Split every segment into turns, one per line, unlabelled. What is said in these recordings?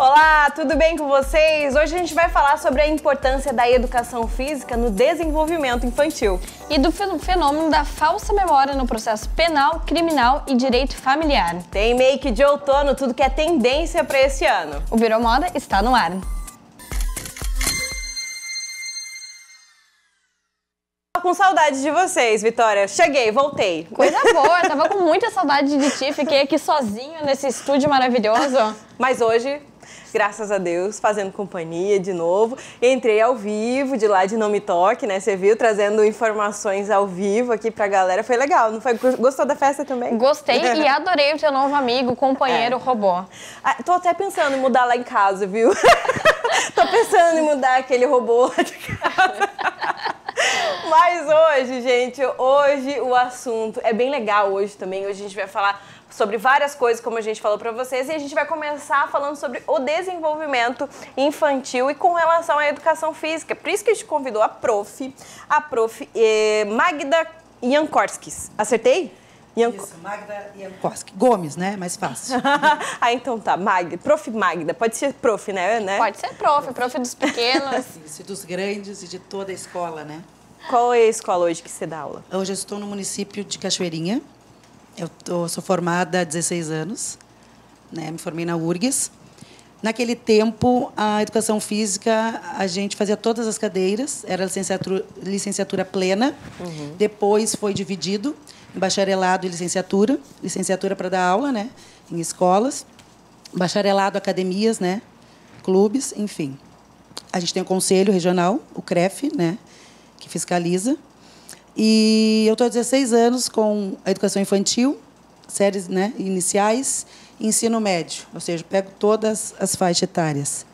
Olá, tudo bem com vocês? Hoje a gente vai falar sobre a importância da educação física no desenvolvimento infantil.
E do fenômeno da falsa memória no processo penal, criminal e direito familiar.
Tem make de outono, tudo que é tendência para esse ano.
O Virou Moda está no ar.
com saudade de vocês, Vitória. Cheguei, voltei.
Coisa boa, tava com muita saudade de ti. Fiquei aqui sozinho nesse estúdio maravilhoso.
Mas hoje graças a Deus, fazendo companhia de novo. Entrei ao vivo de lá de Não Me Toque, né? Você viu, trazendo informações ao vivo aqui pra galera. Foi legal, não foi? Gostou da festa também?
Gostei e adorei o teu novo amigo, companheiro, é. robô.
Ah, tô até pensando em mudar lá em casa, viu? tô pensando em mudar aquele robô lá de casa. Mas hoje, gente, hoje o assunto é bem legal hoje também. Hoje a gente vai falar sobre várias coisas, como a gente falou para vocês, e a gente vai começar falando sobre o desenvolvimento infantil e com relação à educação física. Por isso que a gente convidou a prof, a prof eh, Magda Jankorskis. Acertei?
Isso, Magda Jankorski. Gomes, né? Mais fácil.
ah, então tá. Magda. Prof. Magda. Pode ser prof, né? né?
Pode ser prof. Prof dos pequenos.
Isso, e dos grandes e de toda a escola, né?
Qual é a escola hoje que você dá aula?
Hoje eu estou no município de Cachoeirinha, eu tô, sou formada há 16 anos, né? me formei na URGS. Naquele tempo, a educação física, a gente fazia todas as cadeiras, era licenciatura, licenciatura plena. Uhum. Depois foi dividido em bacharelado e licenciatura. Licenciatura para dar aula né? em escolas, bacharelado, academias, né? clubes, enfim. A gente tem o Conselho Regional, o CREF, né? que fiscaliza. E eu estou há 16 anos com a educação infantil, séries né, iniciais e ensino médio, ou seja, pego todas as faixas etárias.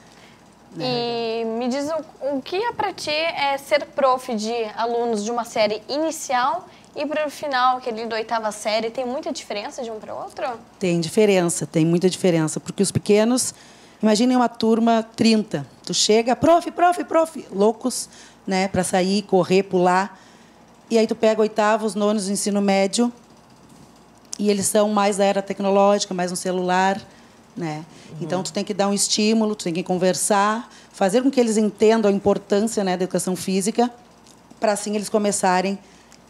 E me diz o, o que é para ti é ser prof de alunos de uma série inicial e para o final, aquele da oitava série, tem muita diferença de um para o outro?
Tem diferença, tem muita diferença, porque os pequenos, imaginem uma turma 30, tu chega, prof, prof, prof, loucos, né, para sair, correr, pular. E aí tu pega oitavos, nonos do ensino médio, e eles são mais da era tecnológica, mais no celular, né? Uhum. Então tu tem que dar um estímulo, tu tem que conversar, fazer com que eles entendam a importância, né, da educação física, para assim eles começarem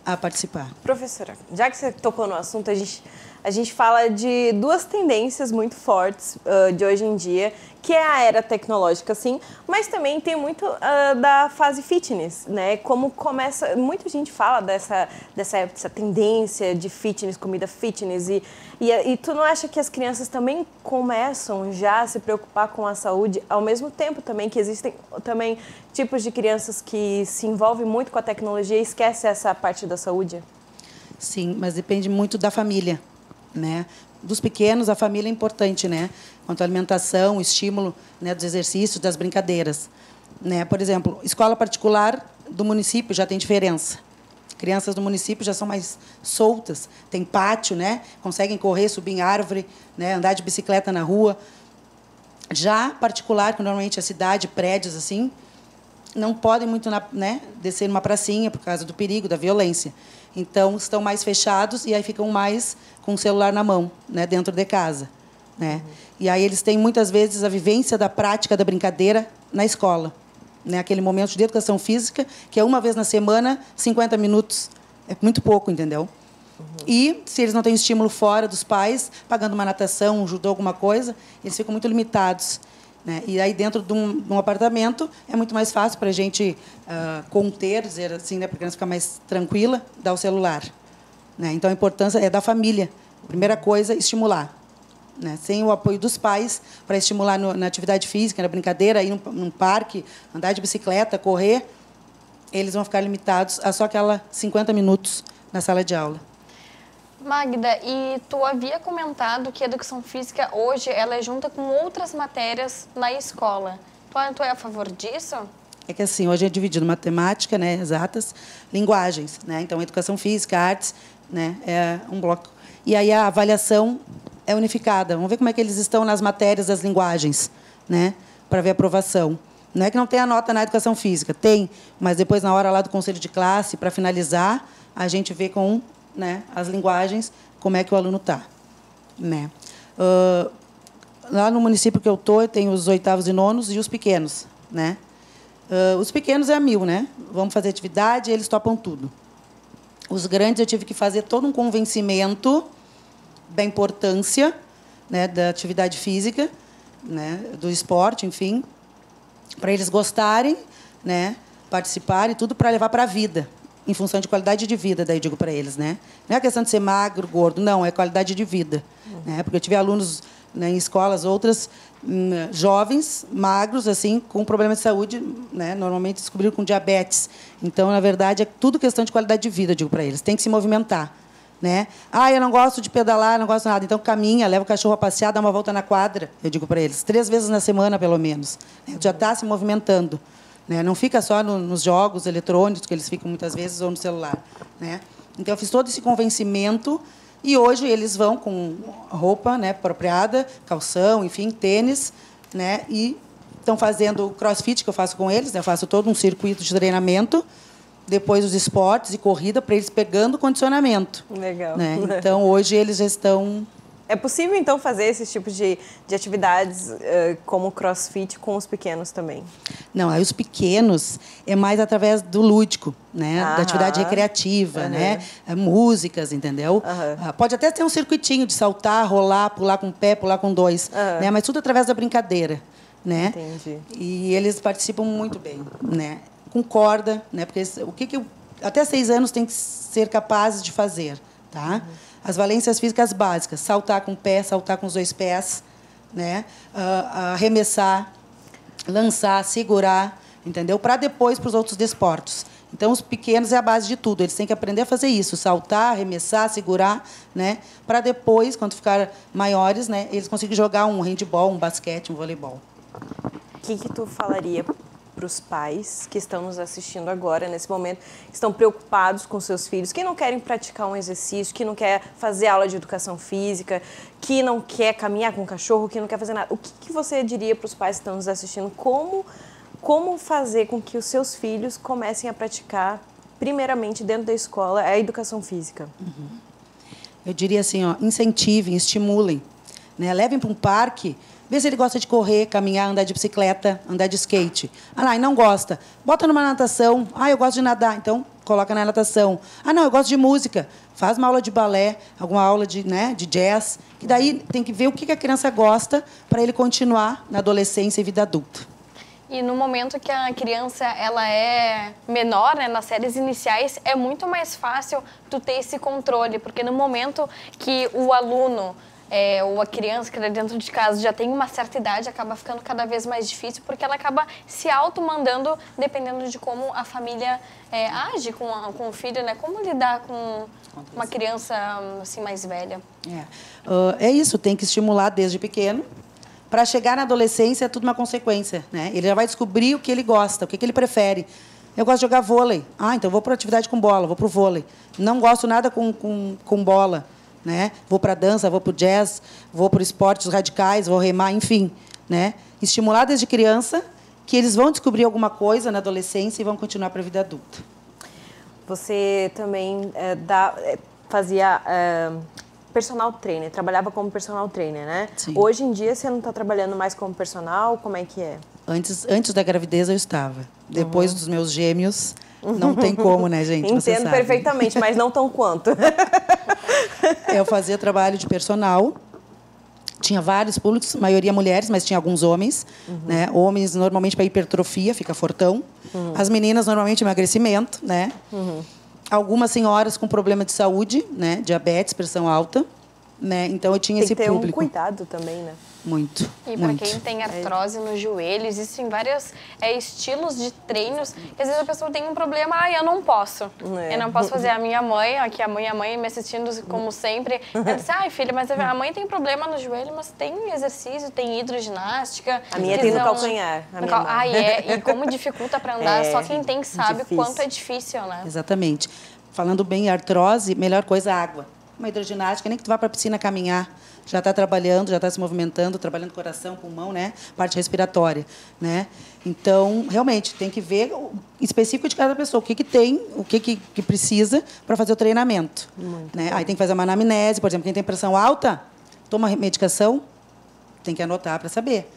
a participar.
Professora, já que você tocou no assunto, a gente a gente fala de duas tendências muito fortes uh, de hoje em dia, que é a era tecnológica, sim, mas também tem muito uh, da fase fitness, né? Como começa, muita gente fala dessa, dessa, dessa tendência de fitness, comida fitness, e, e, e tu não acha que as crianças também começam já a se preocupar com a saúde, ao mesmo tempo também que existem também tipos de crianças que se envolvem muito com a tecnologia e esquecem essa parte da saúde?
Sim, mas depende muito da família né? Dos pequenos, a família é importante, né? Quanto à alimentação, estímulo né, dos exercícios, das brincadeiras. Né? Por exemplo, escola particular do município já tem diferença. Crianças do município já são mais soltas, tem pátio, né? Conseguem correr, subir em árvore, né? andar de bicicleta na rua. Já particular, que normalmente é cidade, prédios assim, não podem muito na, né, descer numa pracinha por causa do perigo, da violência. Então, estão mais fechados e aí ficam mais com o celular na mão, né, dentro de casa. Né? E aí eles têm, muitas vezes, a vivência da prática da brincadeira na escola. Né? Aquele momento de educação física, que é uma vez na semana, 50 minutos. É muito pouco, entendeu? Uhum. E, se eles não têm estímulo fora dos pais, pagando uma natação, um judô, alguma coisa, eles ficam muito limitados. Né? E aí, dentro de um, de um, apartamento, é muito mais fácil para a gente uh, conter, dizer assim, né, para a criança ficar mais tranquila, dar o celular. Né? Então, a importância é da família. Primeira coisa, estimular. Né? Sem o apoio dos pais, para estimular no, na atividade física, na brincadeira, ir num, num parque, andar de bicicleta, correr, eles vão ficar limitados a só aquela 50 minutos na sala de aula.
Magda, e tu havia comentado que a educação física hoje ela é junta com outras matérias na escola. Tu, tu é a favor disso?
É que assim, hoje é dividido matemática, né, exatas, linguagens, né? Então, educação física, artes, né, é um bloco. E aí a avaliação é unificada. Vamos ver como é que eles estão nas matérias das linguagens, né, para ver a aprovação. Não é que não tenha nota na educação física, tem, mas depois na hora lá do conselho de classe, para finalizar, a gente vê com né, as linguagens, como é que o aluno está. Né? Uh, lá no município que eu tô, eu tenho os oitavos e nonos e os pequenos, né? Uh, os pequenos é a mil, né? Vamos fazer atividade, eles topam tudo. Os grandes eu tive que fazer todo um convencimento da importância né, da atividade física, né, do esporte, enfim, para eles gostarem, né, participarem, tudo para levar para a vida, em função de qualidade de vida, daí digo para eles, né? Não é questão de ser magro, gordo, não, é qualidade de vida, né? Porque eu tive alunos né, em escolas outras hum, jovens, magros, assim, com problema de saúde, né, normalmente descobriram com diabetes. Então, na verdade, é tudo questão de qualidade de vida, digo para eles. Tem que se movimentar. Né? Ah, eu não gosto de pedalar, não gosto de nada. Então caminha, leva o cachorro a passear, dá uma volta na quadra, eu digo para eles, três vezes na semana pelo menos. Já está se movimentando. Né? Não fica só no, nos jogos eletrônicos, que eles ficam muitas vezes, ou no celular. Né? Então eu fiz todo esse convencimento e hoje eles vão com roupa né, apropriada, calção, enfim, tênis, né, e estão fazendo o crossfit que eu faço com eles. Né, eu faço todo um circuito de treinamento, depois os esportes e corrida, para eles pegando condicionamento.
Legal.
Né? Então, hoje eles já estão
é possível, então, fazer esses tipos de, de atividades uh, como crossfit com os pequenos também?
Não, aí os pequenos é mais através do lúdico, né? Aham. Da atividade recreativa, uhum. né? É, músicas, entendeu? Uhum. Pode até ter um circuitinho de saltar, rolar, pular com um pé, pular com dois, uhum. né? Mas tudo através da brincadeira, né?
Entendi.
E eles participam muito bem, né? Com corda, né? Porque o que, que eu, até seis anos tem que ser capazes de fazer, tá? Uhum as valências físicas básicas, saltar com o pé, saltar com os dois pés, né? Uh, arremessar, lançar, segurar, entendeu? Para depois para os outros desportos. Então, os pequenos é a base de tudo. Eles têm que aprender a fazer isso, saltar, arremessar, segurar, né? Para depois, quando ficar maiores, né, eles conseguirem jogar um handball, um basquete, um voleibol.
O que, que tu falaria para os pais que estão nos assistindo agora, nesse momento, estão preocupados com seus filhos, que não querem praticar um exercício, que não quer fazer aula de educação física, que não quer caminhar com o cachorro, que não quer fazer nada. O que, que você diria para os pais que estão nos assistindo? Como, como fazer com que os seus filhos comecem a praticar, primeiramente dentro da escola, a educação física?
Uhum. Eu diria assim, ó, incentivem, estimulem. Né? Levem para um parque Vê se ele gosta de correr, caminhar, andar de bicicleta, andar de skate. Ah, não, não gosta. Bota numa natação. Ah, eu gosto de nadar. Então, coloca na natação. Ah, não, eu gosto de música. Faz uma aula de balé, alguma aula de, né, de jazz. Que daí tem que ver o que a criança gosta para ele continuar na adolescência e vida adulta.
E no momento que a criança ela é menor, né, nas séries iniciais, é muito mais fácil tu ter esse controle, porque no momento que o aluno é, ou a criança que está dentro de casa já tem uma certa idade, acaba ficando cada vez mais difícil porque ela acaba se automandando dependendo de como a família é, age com, a, com o filho, né? Como lidar com uma criança assim mais velha.
É, uh, é isso, tem que estimular desde pequeno. Para chegar na adolescência é tudo uma consequência, né? Ele já vai descobrir o que ele gosta, o que, que ele prefere. Eu gosto de jogar vôlei. Ah, então vou para atividade com bola, vou para o vôlei. Não gosto nada com, com, com bola né? Vou para dança, vou para jazz, vou para esportes radicais, vou remar, enfim, né? Estimular desde criança que eles vão descobrir alguma coisa na adolescência e vão continuar para a vida adulta.
Você também é, dá, é, fazia é, personal trainer, trabalhava como personal trainer, né?
Sim.
Hoje em dia você não está trabalhando mais como personal, como é que é?
Antes, antes da gravidez eu estava. Depois uhum. dos meus gêmeos, não tem como, né, gente?
Entendo perfeitamente, mas não tão quanto.
eu fazia trabalho de personal. Tinha vários públicos, maioria mulheres, mas tinha alguns homens. Uhum. Né? Homens, normalmente, para hipertrofia, fica fortão. Uhum. As meninas, normalmente, emagrecimento. Né? Uhum. Algumas senhoras com problema de saúde, né? diabetes, pressão alta. Né? Então, eu tinha
Tem
esse
que ter
público.
um cuidado também, né?
Muito.
E para quem tem artrose nos joelhos, existem vários é, estilos de treinos. E às vezes a pessoa tem um problema, ah, eu não posso. É. Eu não posso fazer. A minha mãe, aqui a mãe, a mãe me assistindo como sempre, ela disse, ai filha, mas a mãe tem problema no joelho, mas tem exercício, tem hidroginástica.
A minha tem no calcanhar. A
no cal... Ah, é. E como dificulta para andar, é, só quem tem sabe difícil. quanto é difícil, né?
Exatamente. Falando bem em artrose, melhor coisa é água. Uma hidroginástica, nem que tu vá para a piscina caminhar já está trabalhando, já está se movimentando, trabalhando coração, pulmão, né? Parte respiratória, né? Então, realmente, tem que ver o específico de cada pessoa, o que, que tem, o que, que, que precisa para fazer o treinamento. né? Aí tem que fazer uma anamnese, por exemplo, quem tem pressão alta, toma medicação, tem que anotar para saber.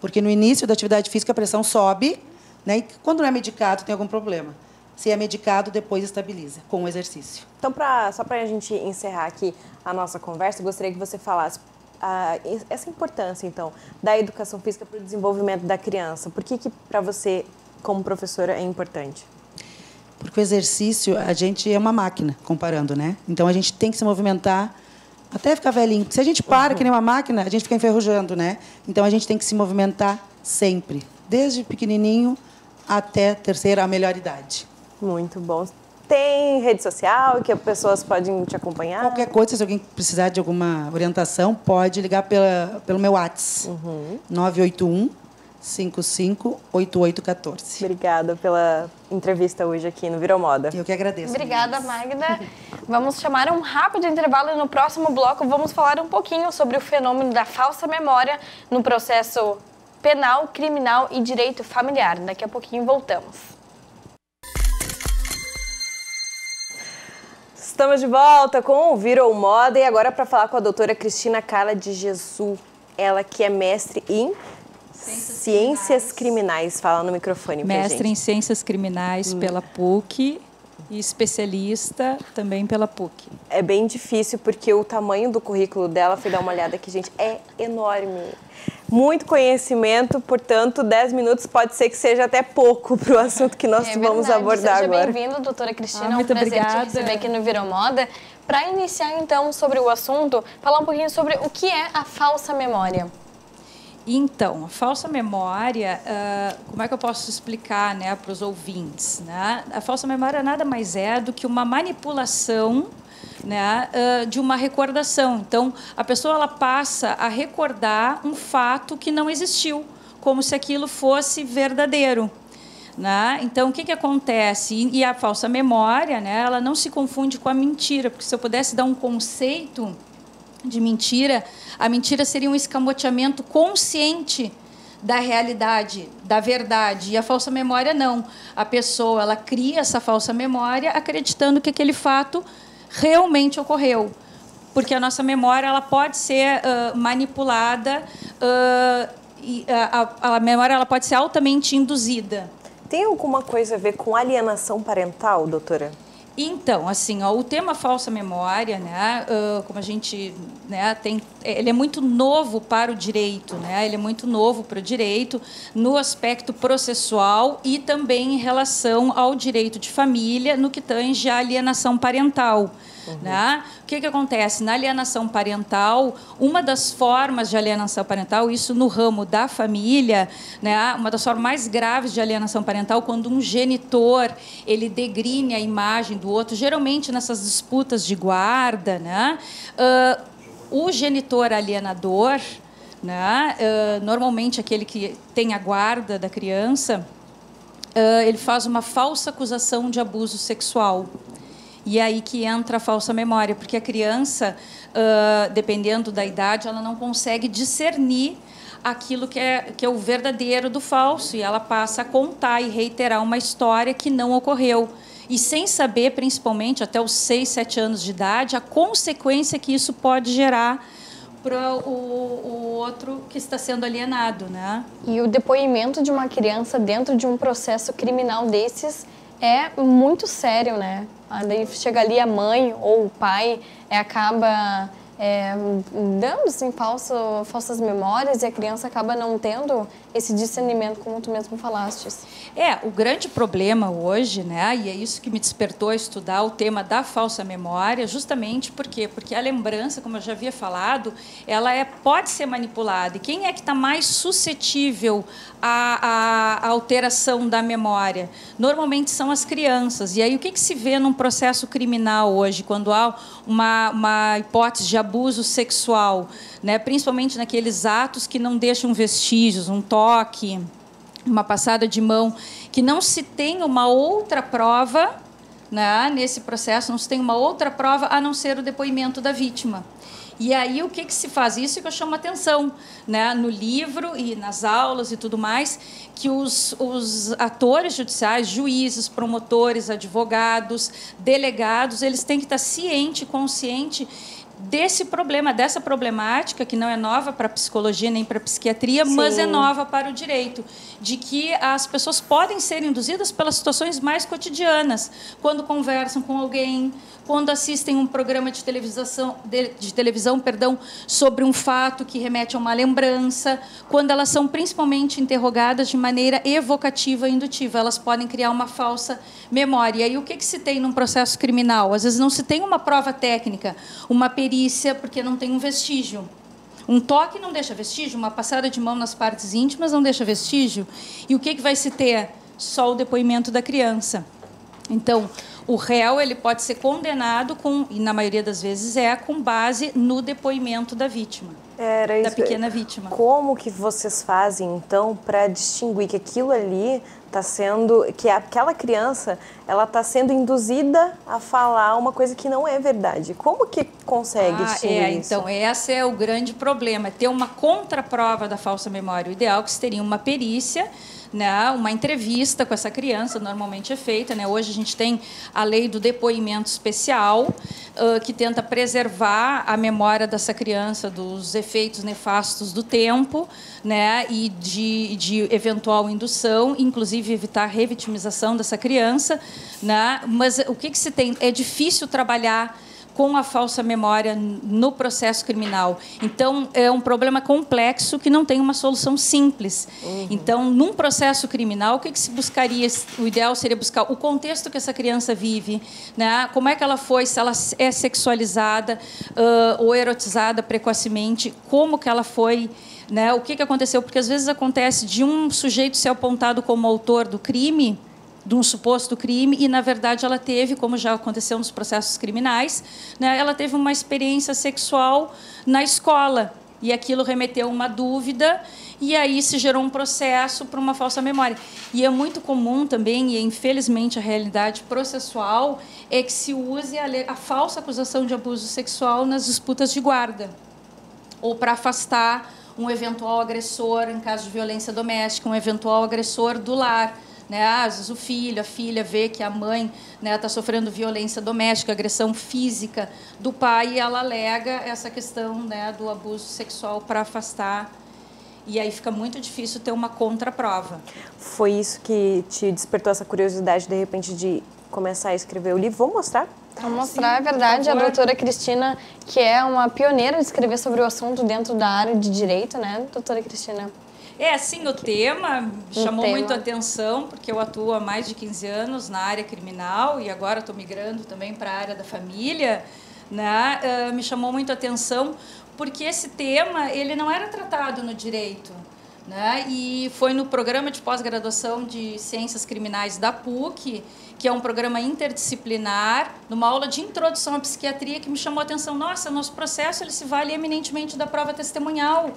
Porque no início da atividade física a pressão sobe, né? E quando não é medicado tem algum problema. Se é medicado, depois estabiliza com o exercício.
Então, pra, só para a gente encerrar aqui a nossa conversa, gostaria que você falasse ah, essa importância, então, da educação física para o desenvolvimento da criança. Por que, que para você, como professora, é importante?
Porque o exercício, a gente é uma máquina, comparando, né? Então, a gente tem que se movimentar até ficar velhinho. Se a gente para uhum. que nem uma máquina, a gente fica enferrujando, né? Então, a gente tem que se movimentar sempre, desde pequenininho até terceira, a melhor idade.
Muito bom. Tem rede social que as pessoas podem te acompanhar?
Qualquer coisa, se alguém precisar de alguma orientação, pode ligar pela, pelo meu WhatsApp. Uhum. 981 558814.
Obrigada pela entrevista hoje aqui no Virou Moda.
Eu que agradeço.
Obrigada, Magda. vamos chamar um rápido intervalo e no próximo bloco vamos falar um pouquinho sobre o fenômeno da falsa memória no processo penal, criminal e direito familiar. Daqui a pouquinho voltamos.
Estamos de volta com o Virou Moda e agora para falar com a doutora Cristina Carla de Jesus, ela que é mestre em Ciências, Ciências criminais. criminais. Fala no microfone
Mestre em Ciências Criminais hum. pela PUC e especialista também pela PUC.
É bem difícil porque o tamanho do currículo dela, fui dar uma olhada aqui, gente, é enorme muito conhecimento, portanto, 10 minutos pode ser que seja até pouco para o assunto que nós é vamos abordar
Seja
agora.
Seja bem-vindo, doutora Cristina. Ah, muito é um prazer obrigada. te receber aqui no Virou Moda. Para iniciar, então, sobre o assunto, falar um pouquinho sobre o que é a falsa memória.
Então, a falsa memória, uh, como é que eu posso explicar né, para os ouvintes? Né? A falsa memória nada mais é do que uma manipulação né, uh, de uma recordação. Então, a pessoa ela passa a recordar um fato que não existiu, como se aquilo fosse verdadeiro. Né? Então, o que, que acontece? E a falsa memória, né, ela não se confunde com a mentira, porque se eu pudesse dar um conceito de mentira, a mentira seria um escamoteamento consciente da realidade, da verdade. E a falsa memória não. A pessoa ela cria essa falsa memória acreditando que aquele fato realmente ocorreu. Porque a nossa memória ela pode ser uh, manipulada uh, e a, a, memória ela pode ser altamente induzida.
Tem alguma coisa a ver com alienação parental, doutora?
Então, assim, ó, o tema falsa memória, né, uh, como a gente né, tem, ele é muito novo para o direito, né, ele é muito novo para o direito no aspecto processual e também em relação ao direito de família no que tange a alienação parental. Uhum. Né? O que, que acontece? Na alienação parental, uma das formas de alienação parental, isso no ramo da família, né? uma das formas mais graves de alienação parental, quando um genitor ele degrine a imagem do outro, geralmente nessas disputas de guarda, né? Uh, o genitor alienador, né? Uh, normalmente aquele que tem a guarda da criança, uh, ele faz uma falsa acusação de abuso sexual. E é aí que entra a falsa memória, porque a criança, uh, dependendo da idade, ela não consegue discernir aquilo que é, que é o verdadeiro do falso, e ela passa a contar e reiterar uma história que não ocorreu. E sem saber, principalmente até os 6, 7 anos de idade, a consequência que isso pode gerar para o, o, outro que está sendo alienado, né?
E o depoimento de uma criança dentro de um processo criminal desses é muito sério, né? Daí chega ali a mãe ou o pai é, acaba é, dando assim, falso, falsas memórias e a criança acaba não tendo esse discernimento, como tu mesmo falaste.
É, o grande problema hoje, né, e é isso que me despertou a estudar o tema da falsa memória, justamente por quê? Porque a lembrança, como eu já havia falado, ela é, pode ser manipulada. E quem é que está mais suscetível à, à, alteração da memória? Normalmente são as crianças. E aí, o que, que se vê num processo criminal hoje, quando há uma, uma hipótese de abuso sexual, né? principalmente naqueles atos que não deixam vestígios, um toque, uma passada de mão, que não se tem uma outra prova né? nesse processo, não se tem uma outra prova a não ser o depoimento da vítima. E aí o que, que se faz? Isso que eu chamo atenção né? no livro e nas aulas e tudo mais, que os, os atores judiciais, juízes, promotores, advogados, delegados, eles têm que estar ciente, consciente desse problema, dessa problemática que não é nova para a psicologia nem para a psiquiatria, Sim. mas é nova para o direito, de que as pessoas podem ser induzidas pelas situações mais cotidianas, quando conversam com alguém, quando assistem um programa de televisão, de, de, televisão perdão, sobre um fato que remete a uma lembrança, quando elas são principalmente interrogadas de maneira evocativa e indutiva, elas podem criar uma falsa memória. E o que, que se tem num processo criminal? Às vezes não se tem uma prova técnica, uma perícia, porque não tem um vestígio. Um toque não deixa vestígio, uma passada de mão nas partes íntimas não deixa vestígio. E o que, que vai se ter? Só o depoimento da criança. Então, o réu ele pode ser condenado com, e na maioria das vezes é, com base no depoimento da vítima.
Era isso.
Da pequena vítima.
Como que vocês fazem, então, para distinguir que aquilo ali está sendo, que aquela criança, ela está sendo induzida a falar uma coisa que não é verdade? Como que consegue
ah, é,
isso?
Então, esse é o grande problema, é ter uma contraprova da falsa memória. O ideal é que se teria uma perícia né, uma entrevista com essa criança, normalmente é feita. Né? Hoje a gente tem a lei do depoimento especial, uh, que tenta preservar a memória dessa criança dos efeitos nefastos do tempo né, e de, de eventual indução, inclusive evitar a revitimização dessa criança. Né? Mas o que, que se tem? É difícil trabalhar com a falsa memória no processo criminal. Então, é um problema complexo que não tem uma solução simples. Uhum. Então, num processo criminal, o que, que, se buscaria? O ideal seria buscar o contexto que essa criança vive, né? como é que ela foi, se ela é sexualizada uh, ou erotizada precocemente, como que ela foi. Né? O que, que aconteceu? Porque às vezes acontece de um sujeito ser apontado como autor do crime de um suposto crime e na verdade ela teve, como já aconteceu nos processos criminais, né, ela teve uma experiência sexual na escola e aquilo remeteu uma dúvida e aí se gerou um processo para uma falsa memória. E é muito comum também, e infelizmente a realidade processual, é que se use a, a falsa acusação de abuso sexual nas disputas de guarda ou para afastar um eventual agressor em caso de violência doméstica, um eventual agressor do lar. Né? Às vezes o filho, a filha vê que a mãe está né, tá sofrendo violência doméstica, agressão física do pai, e ela alega essa questão né, do abuso sexual para afastar. E aí fica muito difícil ter uma contraprova.
Foi isso que te despertou essa curiosidade, de repente, de começar a escrever o livro? Vou mostrar?
Vou mostrar, Sim, é verdade. A doutora Cristina, que é uma pioneira de escrever sobre o assunto dentro da área de direito, né, doutora Cristina?
É, sim, o tema chamou tema. muito a atenção, porque eu atuo há mais de 15 anos na área criminal e agora estou migrando também para a área da família. Né? Uh, me chamou muito a atenção porque esse tema ele não era tratado no direito. Né? E foi no programa de pós-graduação de Ciências Criminais da PUC, que é um programa interdisciplinar, numa aula de introdução à psiquiatria, que me chamou a atenção. Nossa, nosso processo ele se vale eminentemente da prova testemunhal.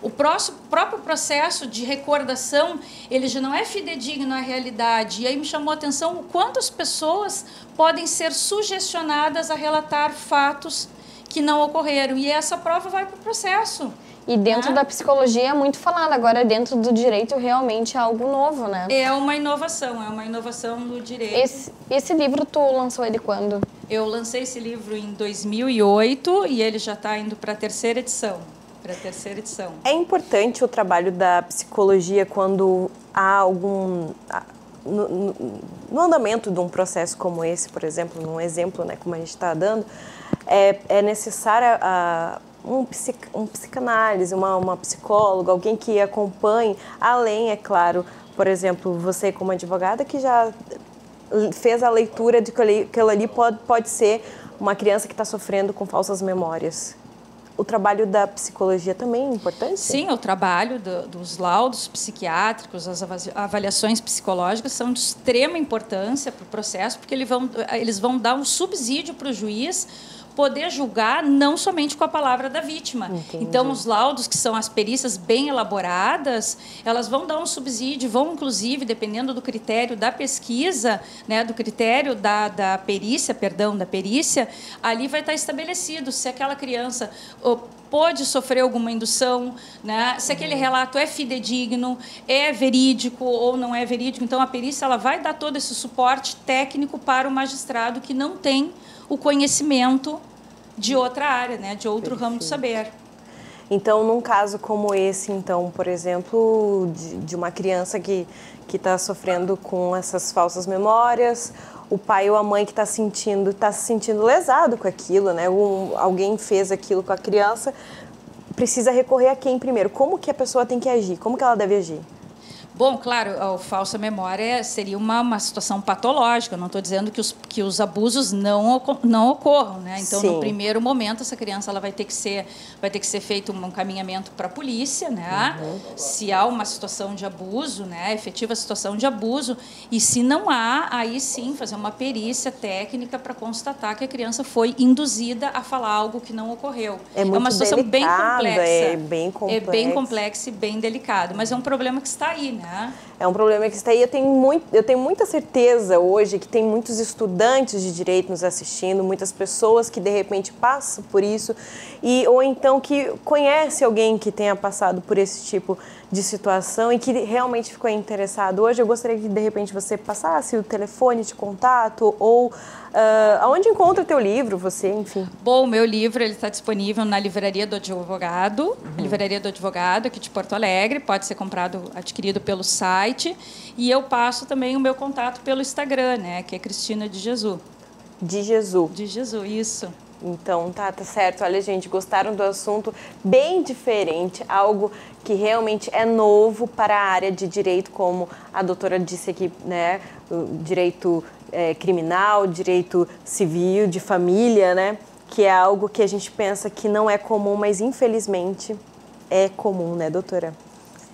O próximo, próprio processo de recordação, ele já não é fidedigno à realidade. E aí me chamou a atenção o quanto as pessoas podem ser sugestionadas a relatar fatos que não ocorreram. E essa prova vai para o processo.
E dentro né? da psicologia é muito falado, agora dentro do direito realmente é algo novo, né?
É uma inovação, é uma inovação do direito.
Esse, esse livro tu lançou ele quando?
Eu lancei esse livro em 2008 e ele já está indo para a terceira edição para a terceira edição.
É importante o trabalho da psicologia quando há algum. No, no, andamento de um processo como esse, por exemplo, num exemplo né, como a gente está dando, é, é necessária a, um, psic, um psicanálise, uma, uma psicóloga, alguém que acompanhe, além, é claro, por exemplo, você como advogada que já fez a leitura de que aquilo ali pode, pode ser uma criança que está sofrendo com falsas memórias o trabalho da psicologia também é importante?
Sim, o trabalho do, dos laudos psiquiátricos, as avaliações psicológicas são de extrema importância para o processo, porque eles vão, eles vão dar um subsídio para o juiz poder julgar não somente com a palavra da vítima. Entendi. Então, os laudos, que são as perícias bem elaboradas, elas vão dar um subsídio, vão, inclusive, dependendo do critério da pesquisa, né, do critério da, da perícia, perdão, da perícia, ali vai estar estabelecido se aquela criança pode sofrer alguma indução, né? se aquele relato é fidedigno, é verídico ou não é verídico. Então, a perícia ela vai dar todo esse suporte técnico para o magistrado que não tem o conhecimento de outra área, né? De outro Perfeito. ramo do saber.
Então, num caso como esse, então, por exemplo, de, de uma criança que que está sofrendo com essas falsas memórias, o pai ou a mãe que está sentindo, está se sentindo lesado com aquilo, né? Um, alguém fez aquilo com a criança, precisa recorrer a quem primeiro? Como que a pessoa tem que agir? Como que ela deve agir?
Bom, claro, a falsa memória seria uma, uma situação patológica. Não estou dizendo que os, que os abusos não, não ocorram, né? Então, Sim. no primeiro momento, essa criança ela vai ter que ser, vai ter que ser feito um encaminhamento para a polícia, né? Uhum. Se há uma situação de abuso, né? Efetiva situação de abuso. E se não há, aí sim fazer uma perícia técnica para constatar que a criança foi induzida a falar algo que não ocorreu.
É, muito é
uma situação
delicado,
bem complexa.
É bem complexo.
É bem complexo e bem delicado. Mas é um problema que está aí, né?
É um problema que está aí. Eu tenho, muito, eu tenho muita certeza hoje que tem muitos estudantes de direito nos assistindo, muitas pessoas que de repente passam por isso, e, ou então que conhece alguém que tenha passado por esse tipo de situação e que realmente ficou interessado. Hoje eu gostaria que de repente você passasse o telefone de contato ou Uh, aonde encontra o teu livro, você, enfim?
Bom, o meu livro ele está disponível na Livraria do Advogado, uhum. Livraria do Advogado aqui de Porto Alegre, pode ser comprado, adquirido pelo site, e eu passo também o meu contato pelo Instagram, né, que é Cristina de Jesus.
De Jesus.
De Jesus, isso.
Então, tá, tá certo. Olha, gente, gostaram do assunto bem diferente, algo que realmente é novo para a área de direito, como a doutora disse aqui, né? Direito é, criminal, direito civil, de família, né? Que é algo que a gente pensa que não é comum, mas infelizmente é comum, né, doutora?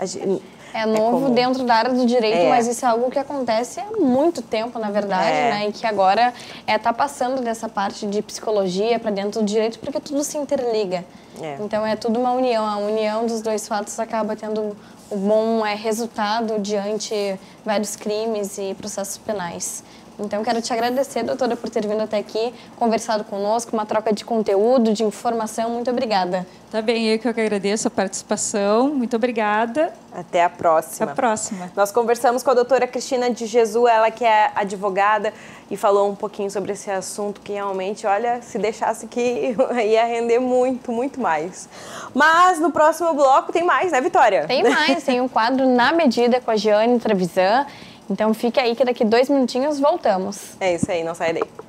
Gente, é novo é dentro da área do direito, é. mas isso é algo que acontece há muito tempo, na verdade, é. né? E que agora está é, tá passando dessa parte de psicologia para dentro do direito, porque tudo se interliga. É. Então é tudo uma união. A união dos dois fatos acaba tendo o bom é, resultado diante vários crimes e processos penais. Então, quero te agradecer, doutora, por ter vindo até aqui, conversado conosco, uma troca de conteúdo, de informação. Muito obrigada.
Tá bem, eu que agradeço a participação. Muito obrigada.
Até a próxima.
Até a próxima.
Nós conversamos com a doutora Cristina de Jesus, ela que é advogada e falou um pouquinho sobre esse assunto que realmente, olha, se deixasse que ia render muito, muito mais. Mas no próximo bloco tem mais, né, Vitória?
Tem mais, tem um quadro Na Medida com a Giane Trevisan. Então fica aí que daqui dois minutinhos voltamos.
É isso aí, não sai daí.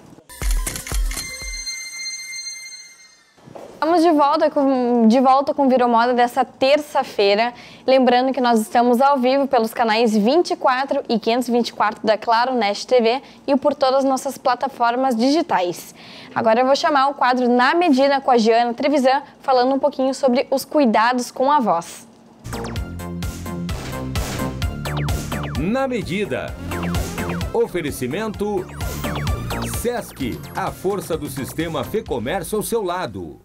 Estamos de volta com, de volta com Virou Moda dessa terça-feira. Lembrando que nós estamos ao vivo pelos canais 24 e 524 da Claro Nest TV e por todas as nossas plataformas digitais. Agora eu vou chamar o quadro Na Medida com a Giana Trevisan, falando um pouquinho sobre os cuidados com a voz.
Na medida. Oferecimento SESC, a força do sistema Fê Comércio ao seu lado.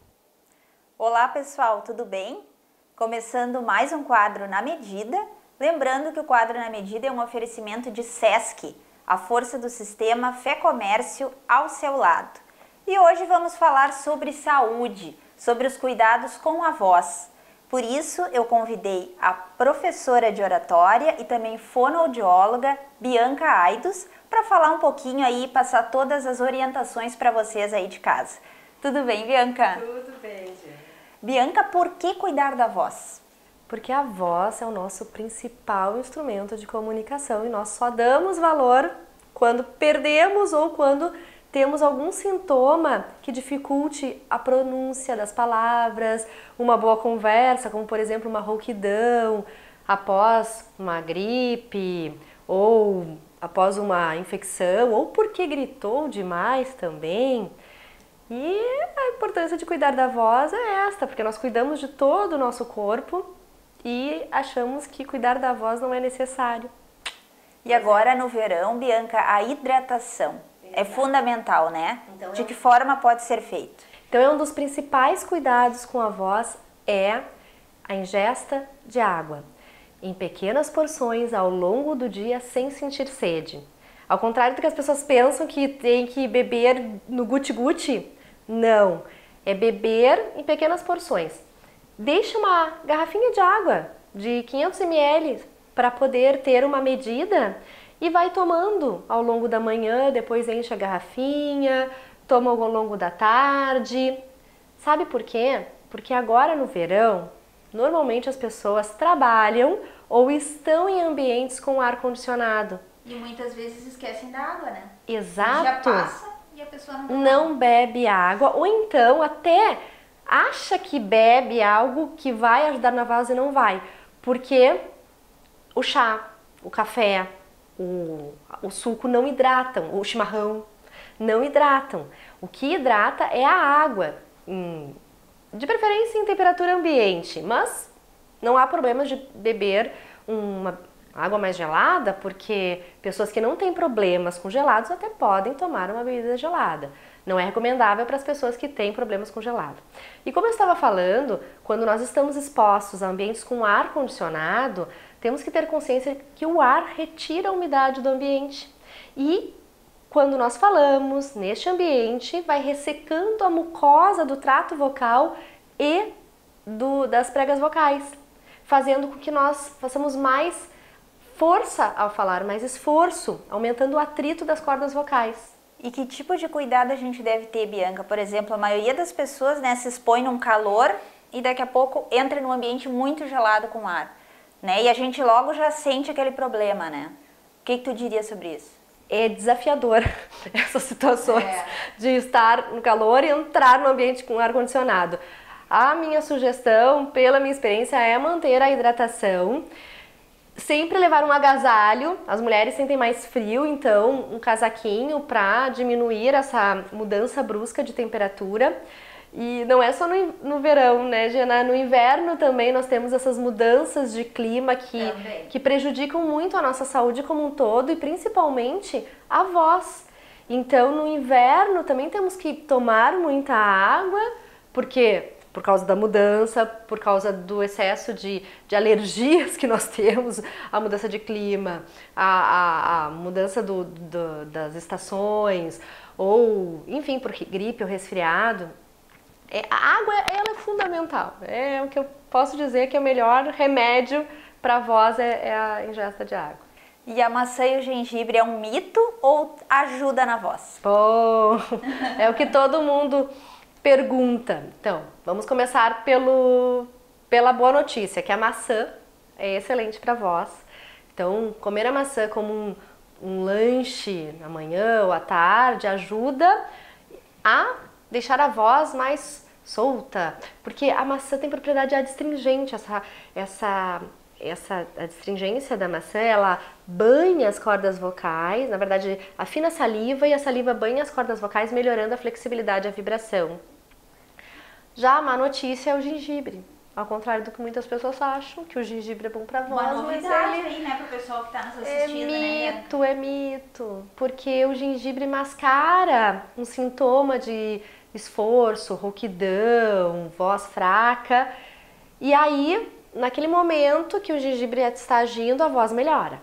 Olá pessoal, tudo bem? Começando mais um quadro na medida. Lembrando que o quadro na medida é um oferecimento de SESC, a força do sistema Fé Comércio ao seu lado. E hoje vamos falar sobre saúde, sobre os cuidados com a voz. Por isso, eu convidei a professora de oratória e também fonoaudióloga Bianca Aidos para falar um pouquinho aí, passar todas as orientações para vocês aí de casa. Tudo bem, Bianca?
Tudo bem, gente.
Bianca, por que cuidar da voz?
Porque a voz é o nosso principal instrumento de comunicação e nós só damos valor quando perdemos ou quando temos algum sintoma que dificulte a pronúncia das palavras, uma boa conversa, como por exemplo uma rouquidão após uma gripe ou após uma infecção, ou porque gritou demais também. E a importância de cuidar da voz é esta, porque nós cuidamos de todo o nosso corpo e achamos que cuidar da voz não é necessário.
E agora no verão, Bianca, a hidratação é fundamental, né? Então, de que forma pode ser feito?
Então, é um dos principais cuidados com a voz é a ingesta de água em pequenas porções ao longo do dia sem sentir sede. Ao contrário do que as pessoas pensam que tem que beber no guti-guti, não. É beber em pequenas porções. Deixe uma garrafinha de água de 500 ml para poder ter uma medida e vai tomando ao longo da manhã, depois enche a garrafinha, toma ao longo da tarde. Sabe por quê? Porque agora no verão, normalmente as pessoas trabalham ou estão em ambientes com ar condicionado.
E muitas vezes esquecem da água, né?
Exato.
Já passa e a pessoa não,
não bebe água ou então até acha que bebe algo que vai ajudar na vaso e não vai, porque o chá, o café, o, o suco não hidratam, o chimarrão não hidratam. O que hidrata é a água, em, de preferência em temperatura ambiente, mas não há problema de beber uma água mais gelada, porque pessoas que não têm problemas com gelados até podem tomar uma bebida gelada. Não é recomendável para as pessoas que têm problemas com gelado. E como eu estava falando, quando nós estamos expostos a ambientes com ar condicionado, temos que ter consciência que o ar retira a umidade do ambiente. E quando nós falamos neste ambiente, vai ressecando a mucosa do trato vocal e do, das pregas vocais, fazendo com que nós façamos mais força ao falar, mais esforço, aumentando o atrito das cordas vocais.
E que tipo de cuidado a gente deve ter, Bianca? Por exemplo, a maioria das pessoas né, se expõe num calor e daqui a pouco entra num ambiente muito gelado com ar, né? E a gente logo já sente aquele problema, né? O que, que tu diria sobre isso?
É desafiador essas situações é. de estar no calor e entrar no ambiente com ar condicionado. A minha sugestão, pela minha experiência, é manter a hidratação Sempre levar um agasalho, as mulheres sentem mais frio, então um casaquinho para diminuir essa mudança brusca de temperatura. E não é só no, no verão, né, Diana? No inverno também nós temos essas mudanças de clima que, que prejudicam muito a nossa saúde como um todo e principalmente a voz. Então, no inverno também temos que tomar muita água, porque por causa da mudança, por causa do excesso de, de alergias que nós temos, a mudança de clima, a, a, a mudança do, do, das estações, ou enfim, por gripe ou resfriado. É, a água ela é fundamental. É o que eu posso dizer que é o melhor remédio para a voz é, é a ingesta de água.
E a maçã e o gengibre é um mito ou ajuda na voz?
Bom, é o que todo mundo pergunta. Então, vamos começar pelo, pela boa notícia, que a maçã é excelente para voz. Então, comer a maçã como um, um lanche na manhã ou à tarde ajuda a deixar a voz mais solta, porque a maçã tem propriedade adstringente, essa, essa, essa adstringência da maçã, ela banha as cordas vocais, na verdade afina a saliva e a saliva banha as cordas vocais, melhorando a flexibilidade e a vibração. Já a má notícia é o gengibre. Ao contrário do que muitas pessoas acham, que o gengibre é bom para voz,
Uma mas ele aí, né, pro pessoal que tá nos
é assistindo, é mito, né? é mito, porque o gengibre mascara um sintoma de esforço, rouquidão, voz fraca. E aí, naquele momento que o gengibre está agindo, a voz melhora.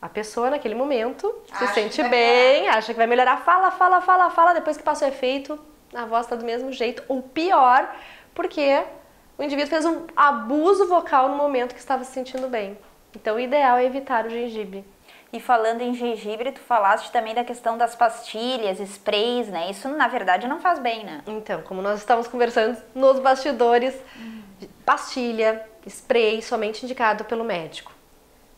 A pessoa naquele momento se
acha
sente bem, melhorar. acha que vai melhorar, fala, fala, fala, fala, depois que passa o efeito, a voz está do mesmo jeito, ou pior, porque o indivíduo fez um abuso vocal no momento que estava se sentindo bem. Então, o ideal é evitar o gengibre.
E falando em gengibre, tu falaste também da questão das pastilhas, sprays, né? Isso na verdade não faz bem, né?
Então, como nós estávamos conversando nos bastidores, pastilha, spray somente indicado pelo médico.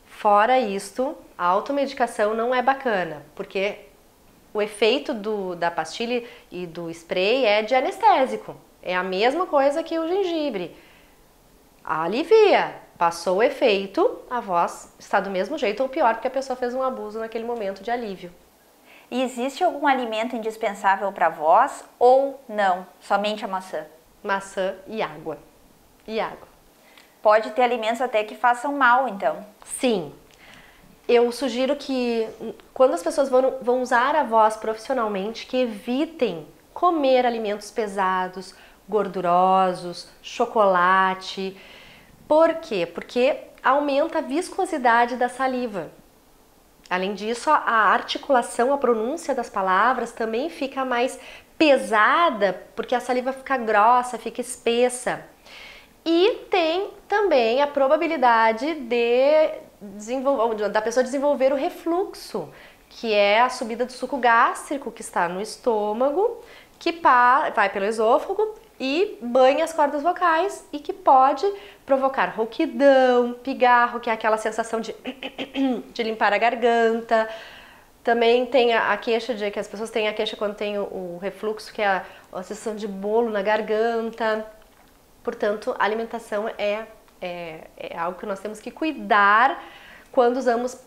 Fora isto, a automedicação não é bacana, porque o efeito do, da pastilha e do spray é de anestésico. É a mesma coisa que o gengibre. Alivia, passou o efeito, a voz está do mesmo jeito ou pior, porque a pessoa fez um abuso naquele momento de alívio.
E existe algum alimento indispensável para a voz ou não? Somente a maçã?
Maçã e água. E água.
Pode ter alimentos até que façam mal, então?
Sim, eu sugiro que quando as pessoas vão, vão usar a voz profissionalmente, que evitem comer alimentos pesados, gordurosos, chocolate. Por quê? Porque aumenta a viscosidade da saliva. Além disso, a articulação, a pronúncia das palavras também fica mais pesada, porque a saliva fica grossa, fica espessa. E tem também a probabilidade de da pessoa desenvolver o refluxo, que é a subida do suco gástrico que está no estômago, que vai pelo esôfago, e banha as cordas vocais e que pode provocar rouquidão, pigarro, que é aquela sensação de, de limpar a garganta. Também tem a, queixa de que as pessoas têm a queixa quando tem o, o refluxo, que é a, a sensação de bolo na garganta. Portanto, a alimentação é, é, é algo que nós temos que cuidar quando usamos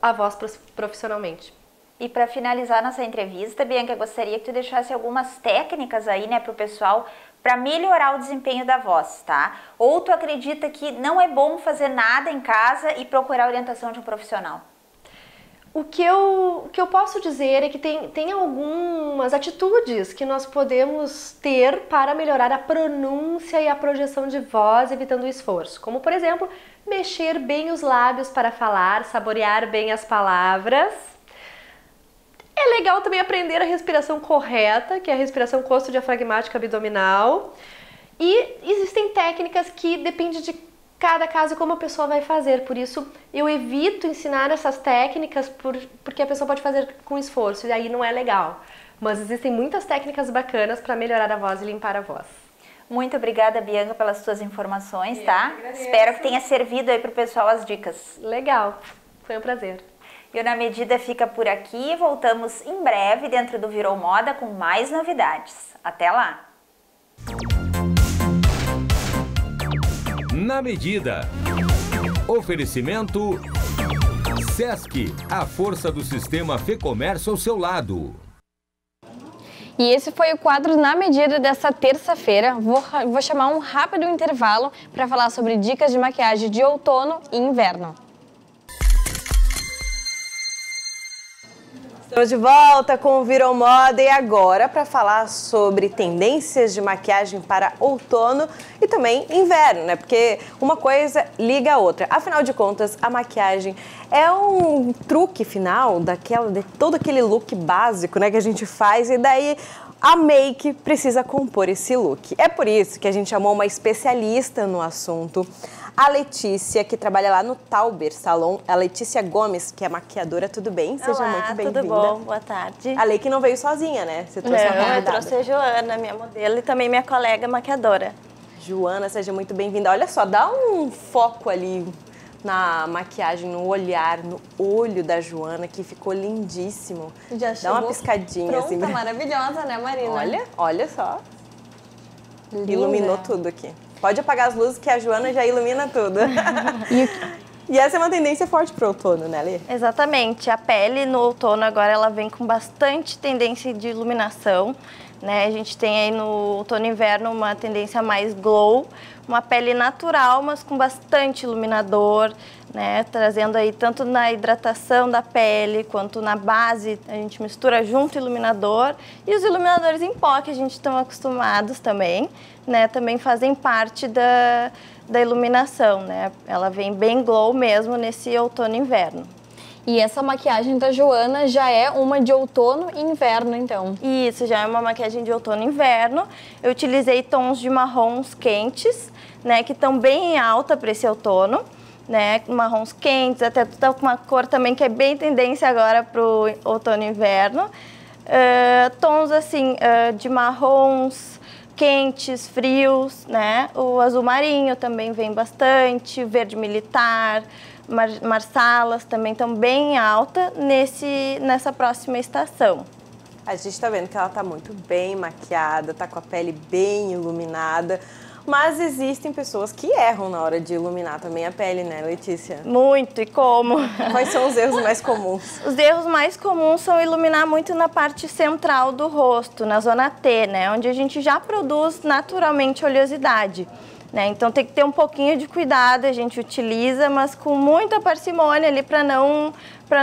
a voz profissionalmente.
E para finalizar nossa entrevista, Bianca, gostaria que tu deixasse algumas técnicas aí, né, para o pessoal para melhorar o desempenho da voz, tá? Ou tu acredita que não é bom fazer nada em casa e procurar a orientação de um profissional?
O que eu, o que eu posso dizer é que tem, tem algumas atitudes que nós podemos ter para melhorar a pronúncia e a projeção de voz, evitando o esforço. Como, por exemplo, mexer bem os lábios para falar, saborear bem as palavras é legal também aprender a respiração correta, que é a respiração costo-diafragmática abdominal. E existem técnicas que depende de cada caso como a pessoa vai fazer. Por isso, eu evito ensinar essas técnicas por, porque a pessoa pode fazer com esforço e aí não é legal. Mas existem muitas técnicas bacanas para melhorar a voz e limpar a voz.
Muito obrigada, Bianca, pelas suas informações, tá? Espero que tenha servido aí para o pessoal as dicas.
Legal, foi um prazer.
E o Na Medida fica por aqui. Voltamos em breve dentro do Virou Moda com mais novidades. Até lá!
Na Medida. Oferecimento Sesc, a força do sistema Fê Comércio ao seu lado.
E esse foi o quadro Na Medida dessa terça-feira. Vou, vou chamar um rápido intervalo para falar sobre dicas de maquiagem de outono e inverno.
Estamos de volta com o Virou Moda e agora para falar sobre tendências de maquiagem para outono e também inverno, né? Porque uma coisa liga a outra. Afinal de contas, a maquiagem é um truque final daquela, de todo aquele look básico, né, que a gente faz e daí a make precisa compor esse look. É por isso que a gente chamou uma especialista no assunto a Letícia, que trabalha lá no Tauber Salon, a Letícia Gomes, que é maquiadora, tudo bem?
Seja Olá, muito bem-vinda. tudo bom? Boa tarde.
A Lei que não veio sozinha, né?
Você trouxe não, uma eu trouxe a Joana, minha modelo, e também minha colega maquiadora.
Joana, seja muito bem-vinda. Olha só, dá um foco ali na maquiagem, no olhar, no olho da Joana, que ficou lindíssimo.
Já
Dá uma piscadinha
pronta,
assim.
maravilhosa, né, Marina?
Olha, olha só. Linda. Iluminou tudo aqui. Pode apagar as luzes que a Joana já ilumina tudo. e, essa é uma tendência forte para o outono, né, Lê?
Exatamente. A pele no outono agora ela vem com bastante tendência de iluminação. Né? A gente tem aí no outono e inverno uma tendência mais glow, uma pele natural, mas com bastante iluminador, né? Trazendo aí tanto na hidratação da pele quanto na base, a gente mistura junto iluminador e os iluminadores em pó que a gente está acostumados também, né? Também fazem parte da, da iluminação, né? Ela vem bem glow mesmo nesse outono e inverno.
E essa maquiagem da Joana já é uma de outono e inverno, então?
Isso, já é uma maquiagem de outono e inverno. Eu utilizei tons de marrons quentes, né, que estão bem em alta para esse outono. Né, marrons quentes, até tá com uma cor também que é bem tendência agora para o outono e inverno. Uh, tons assim uh, de marrons quentes, frios, né? O azul marinho também vem bastante, verde militar, mar, marsalas também estão bem alta nesse, nessa próxima estação.
A gente está vendo que ela está muito bem maquiada, está com a pele bem iluminada. Mas existem pessoas que erram na hora de iluminar também a pele, né, Letícia?
Muito, e como?
Quais são os erros mais comuns?
Os erros mais comuns são iluminar muito na parte central do rosto, na zona T, né, onde a gente já produz naturalmente oleosidade. Né? Então tem que ter um pouquinho de cuidado, a gente utiliza, mas com muita parcimônia ali para não,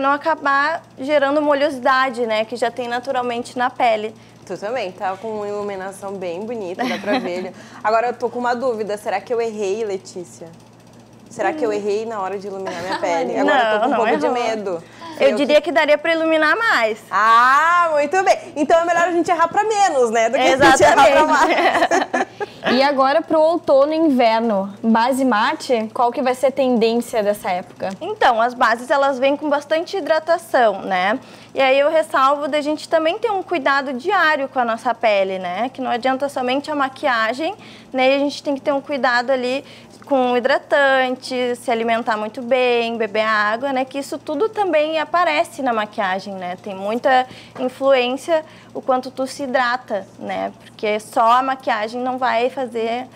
não acabar gerando molhosidade, né? Que já tem naturalmente na pele.
Tu também, tá com uma iluminação bem bonita, dá pra ver. Agora eu tô com uma dúvida, será que eu errei, Letícia? Será que eu errei na hora de iluminar minha pele? Agora não, eu tô com um pouco errou. de medo.
Eu diria que daria para iluminar mais.
Ah, muito bem. Então é melhor a gente errar para menos, né? Do que a gente errar pra mais.
E agora pro outono e inverno, base mate, qual que vai ser a tendência dessa época?
Então, as bases elas vêm com bastante hidratação, né? E aí eu ressalvo da gente também ter um cuidado diário com a nossa pele, né? Que não adianta somente a maquiagem, né? E a gente tem que ter um cuidado ali com hidratante, se alimentar muito bem, beber água, né? Que isso tudo também aparece na maquiagem, né? Tem muita influência o quanto tu se hidrata, né? Porque só a maquiagem não vai fazer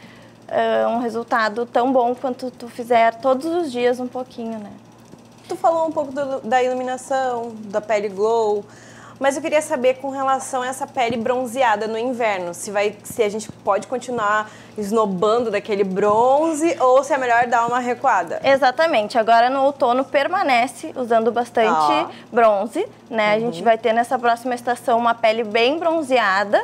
uh, um resultado tão bom quanto tu fizer todos os dias um pouquinho, né?
Tu falou um pouco do, da iluminação, da pele glow, mas eu queria saber com relação a essa pele bronzeada no inverno, se vai, se a gente pode continuar esnobando daquele bronze ou se é melhor dar uma recuada.
Exatamente. Agora no outono permanece usando bastante ah. bronze, né? Uhum. A gente uhum. vai ter nessa próxima estação uma pele bem bronzeada,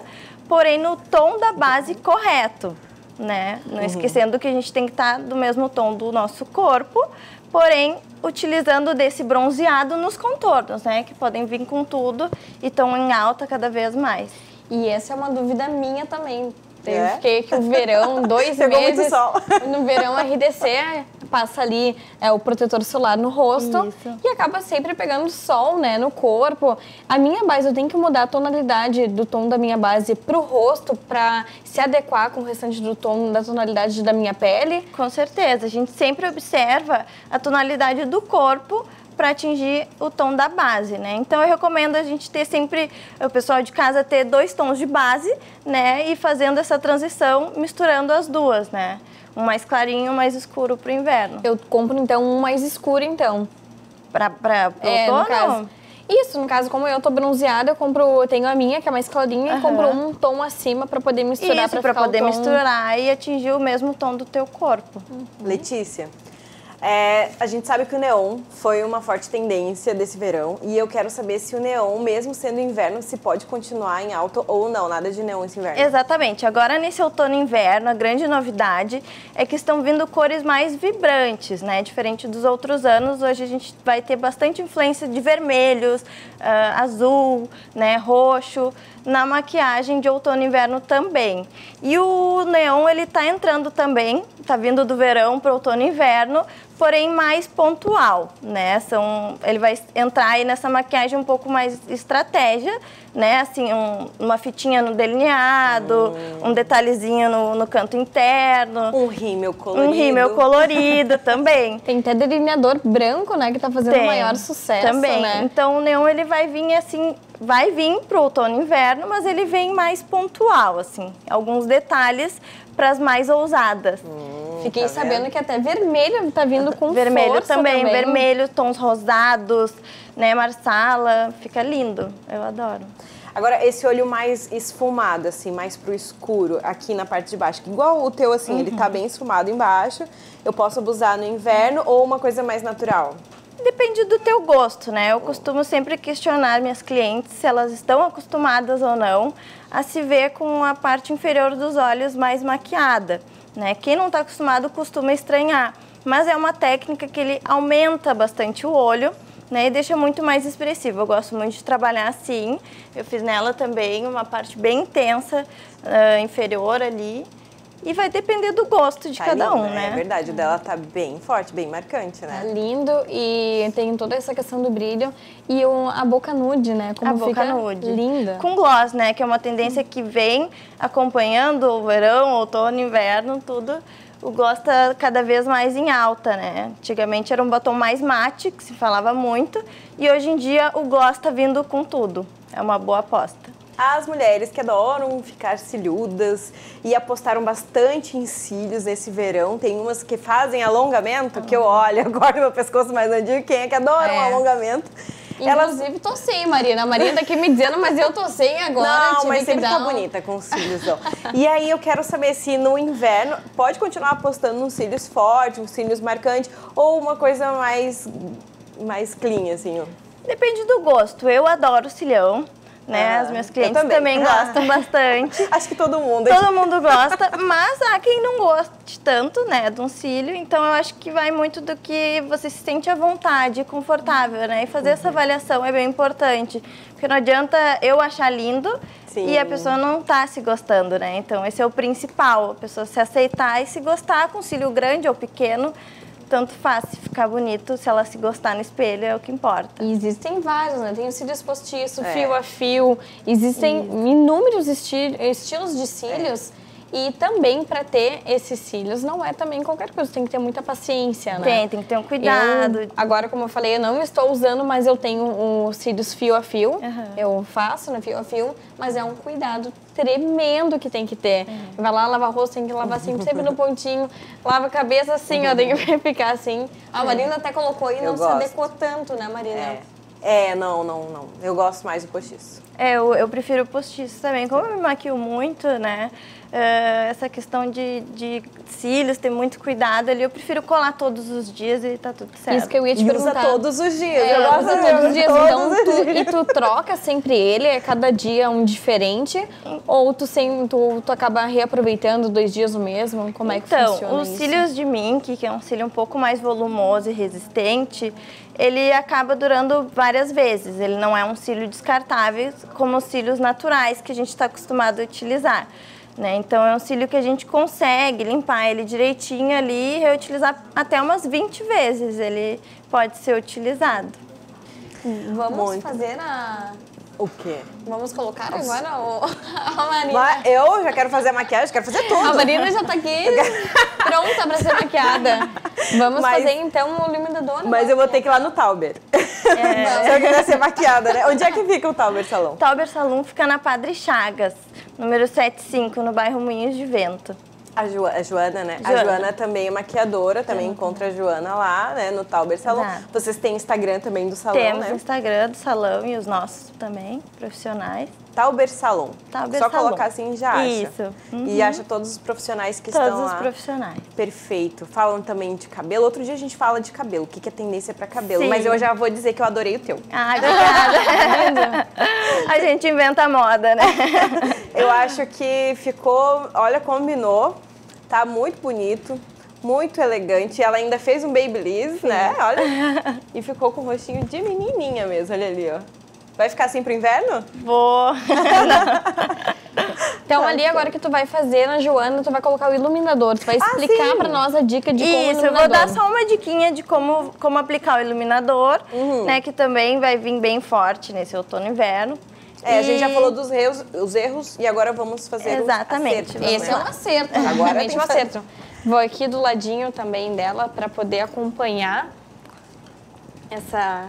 porém no tom da base correto. Né? Não uhum. esquecendo que a gente tem que estar tá do mesmo tom do nosso corpo, porém utilizando desse bronzeado nos contornos, né? Que podem vir com tudo e estão em alta cada vez mais.
E essa é uma dúvida minha também. É? Fiquei que o verão, dois Pegou meses. Muito sol. No verão, RDC passa ali é, o protetor solar no rosto Isso. e acaba sempre pegando sol, né, no corpo. A minha base, eu tenho que mudar a tonalidade do tom da minha base pro rosto para se adequar com o restante do tom da tonalidade da minha pele?
Com certeza. A gente sempre observa a tonalidade do corpo para atingir o tom da base, né? Então eu recomendo a gente ter sempre, o pessoal de casa ter dois tons de base, né? E fazendo essa transição, misturando as duas, né? Um mais clarinho e um mais escuro para o inverno.
Eu compro então um mais escuro então.
Para para é, outono? No caso.
Isso, no caso, como eu tô bronzeada, eu compro, eu tenho a minha, que é mais clarinha, uhum. e compro um tom acima para poder misturar
Isso, para poder misturar e atingir o mesmo tom do teu corpo.
Uhum. Letícia, é, a gente sabe que o neon foi uma forte tendência desse verão e eu quero saber se o neon, mesmo sendo inverno, se pode continuar em alto ou não, nada de neon esse inverno.
Exatamente. Agora nesse outono e inverno, a grande novidade é que estão vindo cores mais vibrantes, né? Diferente dos outros anos, hoje a gente vai ter bastante influência de vermelhos, uh, azul, né, roxo na maquiagem de outono e inverno também. E o neon ele tá entrando também, tá vindo do verão para outono e inverno, porém mais pontual, né? São, ele vai entrar aí nessa maquiagem um pouco mais estratégia, né? Assim, um, uma fitinha no delineado, hum. um detalhezinho no, no, canto interno.
Um rímel colorido.
Um rímel colorido também.
Tem até delineador branco, né? Que tá fazendo Tem, maior sucesso,
Também.
Né?
Então o neon ele vai vir assim, vai vir pro outono e inverno, mas ele vem mais pontual, assim. Alguns detalhes para as mais ousadas.
Hum, Fiquei tá sabendo vendo? que até vermelho tá vindo com
vermelho
força
também,
também.
vermelho, tons rosados, né, marsala, fica lindo. Eu adoro.
Agora, esse olho mais esfumado, assim, mais pro escuro, aqui na parte de baixo, que igual o teu, assim, uhum. ele tá uhum. bem esfumado embaixo, eu posso abusar no inverno ou uma coisa mais natural?
Depende do teu gosto, né? Eu costumo sempre questionar minhas clientes se elas estão acostumadas ou não a se ver com a parte inferior dos olhos mais maquiada, né? Quem não está acostumado costuma estranhar, mas é uma técnica que ele aumenta bastante o olho, né? E deixa muito mais expressivo. Eu gosto muito de trabalhar assim. Eu fiz nela também uma parte bem intensa, uh, inferior ali. E vai depender do gosto de tá cada lindo, um, né?
É verdade, o dela tá bem forte, bem marcante, né?
Tá lindo e tem toda essa questão do brilho e o, a boca nude, né? Como
a boca nude.
Linda.
Com gloss, né? Que é uma tendência que vem acompanhando o verão, outono, inverno, tudo. O gloss tá cada vez mais em alta, né? Antigamente era um batom mais mate, que se falava muito, e hoje em dia o gloss tá vindo com tudo. É uma boa aposta
as mulheres que adoram ficar ciliudas e apostaram bastante em cílios nesse verão. Tem umas que fazem alongamento, que eu olho, agora meu pescoço mais antigo, quem é que adora é. um alongamento?
Inclusive, Elas... tô sem, Marina. A Marina tá aqui me dizendo, mas eu tô sem agora.
Não, mas sempre tá um... bonita com os cílios. Ó. e aí eu quero saber se no inverno pode continuar apostando nos cílios fortes, uns cílios marcantes, ou uma coisa mais, mais clean, assim, ó.
Depende do gosto. Eu adoro cilhão né?
Ah,
As minhas
eu
clientes
também.
também gostam bastante.
Acho que todo mundo.
Todo mundo gosta, mas há quem não goste tanto, né, de um cílio. Então eu acho que vai muito do que você se sente à vontade, confortável, né? E fazer essa avaliação é bem importante. Porque não adianta eu achar lindo
Sim.
e a pessoa não tá se gostando, né? Então esse é o principal, a pessoa se aceitar e se gostar com cílio grande ou pequeno. Tanto faz se ficar bonito, se ela se gostar no espelho, é o que importa.
E existem vários, né? Tem o cílios postiço,
É.
fio a fio. Existem inúmeros esti- estilos de cílios. E também para ter esses cílios não é também qualquer coisa, tem que ter muita paciência, né?
Tem, tem que ter um cuidado.
Eu, agora, como eu falei, eu não estou usando, mas eu tenho os cílios fio a fio. Eu faço, né, fio a fio, mas é um cuidado tremendo que tem que ter. Vai lá, lava o rosto, tem que lavar sempre, sempre no pontinho. Lava a cabeça assim, ó, tem que ficar assim. A Marina até colocou e não se adequou tanto, né, Marina?
É. é, não, não, não. Eu gosto mais do postiço.
É, eu, eu prefiro postiço também. Como eu me maquio muito, né? Eh, essa questão de, de cílios, ter muito cuidado ali, eu prefiro colar todos os dias e tá tudo certo.
Isso que eu ia te
E
perguntar.
usa todos os dias.
É,
eu gosto
usa todos os dias.
todos
então,
os
tu,
dias.
e tu troca sempre ele, é cada dia um diferente? Ou tu, sem, tu, tu acaba reaproveitando dois dias o mesmo? Como é que
Então,
funciona
os
isso?
cílios de mink, que é um cílio um pouco mais volumoso e resistente, ele acaba durando várias vezes. Ele não é um cílio descartável como os cílios naturais que a gente está acostumado a utilizar. Né? Então, é um cílio que a gente consegue limpar ele direitinho ali e reutilizar até umas 20 vezes. Ele pode ser utilizado.
Vamos
Muito.
fazer a...
O quê?
Vamos colocar agora o... a Marina.
Mas eu já quero fazer a maquiagem, quero fazer tudo.
A Marina já tá aqui pronta pra ser maquiada. Vamos
Mas-
fazer então o iluminador.
Mas eu vou ter que ir lá no Tauber. Se eu quiser ser maquiada, né? Onde é que fica o Tauber Salão?
Tauber Salon fica na Padre Chagas, número 75, no bairro Moinhos de Vento.
A, Jo- a Joana, né? A
Joana.
Joana também é maquiadora, também encontra a Joana lá, né? No Tauber Salão.
Exato.
Vocês têm Instagram também do salão,
Temos
né?
Instagram do salão e os nossos também, profissionais.
Tauber Salão.
Tauber
Só
Salon.
colocar assim já acha.
Isso. Uhum.
E acha todos os profissionais que
Todos
estão
os
lá.
profissionais.
Perfeito. Falam também de cabelo. Outro dia a gente fala de cabelo. O que, que é tendência pra cabelo?
Sim.
Mas eu já vou dizer que eu adorei o teu.
Ah, obrigada. a gente inventa moda, né?
Eu acho que ficou, olha, combinou, tá muito bonito, muito elegante. Ela ainda fez um babyliss, né? Olha. E ficou com o rostinho de menininha mesmo, olha ali, ó. Vai ficar assim pro inverno?
Vou.
Então ali agora que tu vai fazer na Joana, tu vai colocar o iluminador. Tu vai explicar
Ah,
pra nós a dica de como
Isso, eu vou dar só uma diquinha de como, como aplicar o iluminador,
Uhum.
né? Que também vai vir bem forte nesse outono e inverno.
É, a gente
E-
já falou dos erros, os erros e agora vamos fazer
Exatamente.
os acertos,
Esse
né?
é um acerto,
Agora
realmente um acerto. Vou aqui do ladinho também dela pra poder acompanhar essa...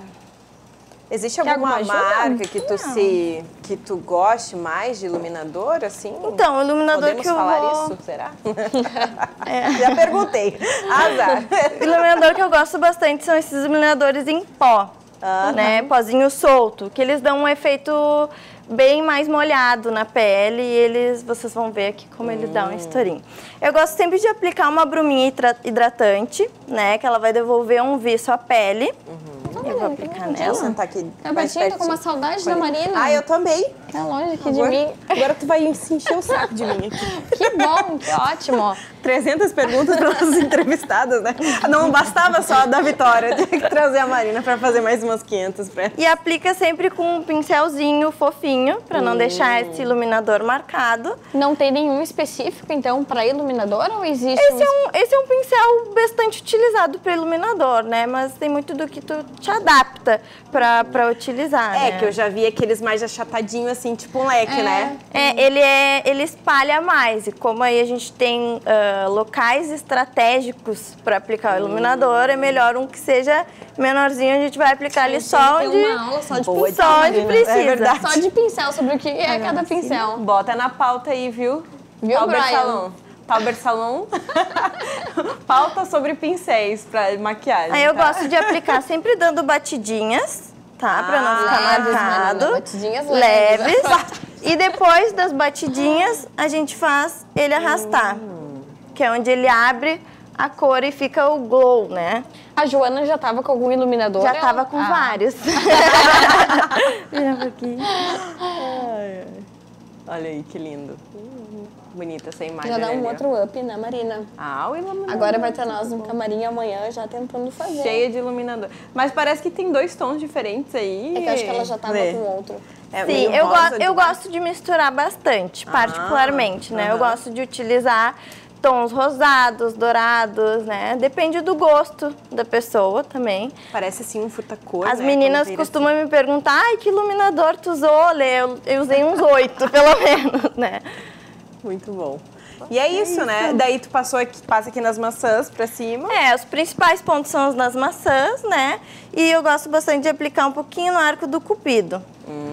Existe alguma
alguma
marca que tu se que tu goste mais de iluminador, assim?
Então, o iluminador
Podemos
que eu
falar
vou...
isso, será? Já perguntei. Azar.
Iluminador que eu gosto bastante são esses iluminadores em pó, né? Pozinho solto, que eles dão um efeito bem mais molhado na pele e eles, vocês vão ver aqui como eles dão um estourinho. Eu gosto sempre de aplicar uma bruminha hidra- hidratante, né? Que ela vai devolver um viço à pele. Eu vou aplicar
Vou
nela.
sentar aqui
Tá
mais
pertinho, tô com uma saudade da Marina.
Ah, eu também.
Tá longe aqui de mim.
agora tu vai se encher o saco de mim aqui.
Que bom, que ótimo.
300 perguntas pelas entrevistadas, né? Não bastava só a da Vitória, tinha que trazer a Marina pra fazer mais umas 500 pra ela.
E aplica sempre com um pincelzinho fofinho, pra não deixar esse iluminador marcado.
Não tem nenhum específico, então, pra iluminador ou existe
Esse
um...
é, um, esse é um pincel bastante utilizado para iluminador, né? Mas tem muito do que tu te adapta pra, pra utilizar,
É,
né?
que eu já vi aqueles mais achatadinhos, assim, tipo um leque, né?
É, ele, é, ele espalha mais. E como aí a gente tem ah, locais estratégicos para aplicar o iluminador, é melhor um que seja menorzinho, a gente vai aplicar ali só onde,
uma aula só de
Boa
pincel.
só onde
Marina,
precisa.
é verdade.
Só de pincel, sobre o que é cada pincel.
Bota na pauta aí, viu?
Viu,
Tauber
Brian?
Salon. Tauber Salon. pauta sobre pincéis pra maquiagem.
Aí eu
tá?
gosto de aplicar sempre dando batidinhas, tá? Pra não ficar
Ah, leves,
marcado.
Marina, batidinhas leves.
leves. e depois das batidinhas, a gente faz ele arrastar. Que é onde ele abre a cor e fica o glow, né?
A Joana já tava com algum iluminador?
Já tava com
Ah,
vários.
Olha aí, que lindo. Bonita essa imagem.
Já dá um
ali, ó.
outro up, né, Marina?
Ah, o iluminador.
Agora vai ter nós no camarim amanhã já tentando fazer.
Cheia de iluminador. Mas parece que tem dois tons diferentes aí.
É que eu acho que ela já tava
Lê.
com outro.
É
Sim, eu, go eu
demais.
gosto de misturar bastante, particularmente, né? Eu
aham.
gosto de utilizar tons rosados, dourados, né? Depende do gosto da pessoa também.
Parece assim um furta-cor,
As
né?
meninas costumam me perguntar, ai, que iluminador tu usou, Lê? Eu, eu usei uns oito, pelo menos, né?
Muito bom. E é isso, né? Daí tu passou aqui, passa aqui nas maçãs pra cima.
É, os principais pontos são os nas maçãs, né? E eu gosto bastante de aplicar um pouquinho no arco do cupido.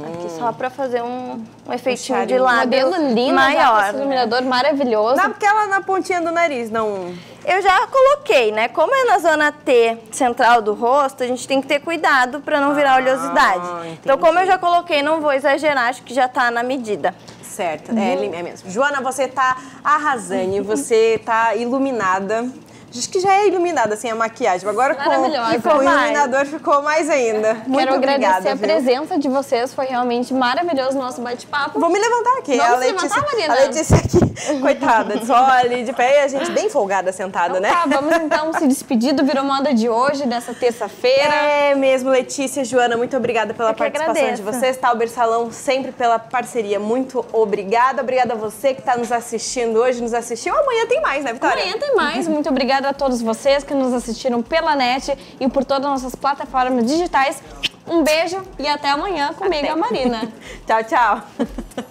Aqui só pra fazer um, um efeitinho de lábio
Modelo lindo, com
maior.
esse
né?
iluminador maravilhoso.
Dá aquela na pontinha do nariz, não.
Eu já coloquei, né? Como é na zona T central do rosto, a gente tem que ter cuidado pra não virar oleosidade. Então,
entendi.
como eu já coloquei, não vou exagerar, acho que já tá na medida.
Certo, é, ele- é mesmo. Joana, você tá arrasando, você tá iluminada. Acho que já é iluminada sem a maquiagem. Agora com, com o iluminador ficou mais ainda. Muito
Quero
obrigada,
agradecer a
viu?
presença de vocês, foi realmente maravilhoso o nosso bate-papo.
Vou me levantar aqui.
Vamos
a Letícia,
levantar, Marina?
A Letícia aqui, coitada, só ali de pé e a gente bem folgada sentada, né?
Tá, vamos então se despedir do Virou Moda de hoje, dessa terça-feira.
É mesmo, Letícia, Joana, muito obrigada pela
Eu
participação de vocês. Tauber Salão, sempre pela parceria. Muito obrigada. Obrigada a você que está nos assistindo hoje, nos assistiu. Amanhã tem mais, né, Vitória?
Amanhã tem mais. Muito obrigada a todos vocês que nos assistiram pela net e por todas as nossas plataformas digitais. Um beijo e até amanhã comigo, a Marina.
Tchau, tchau.